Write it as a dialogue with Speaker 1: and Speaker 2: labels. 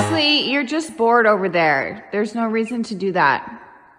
Speaker 1: Honestly, you're just bored over there. There's no reason to do that.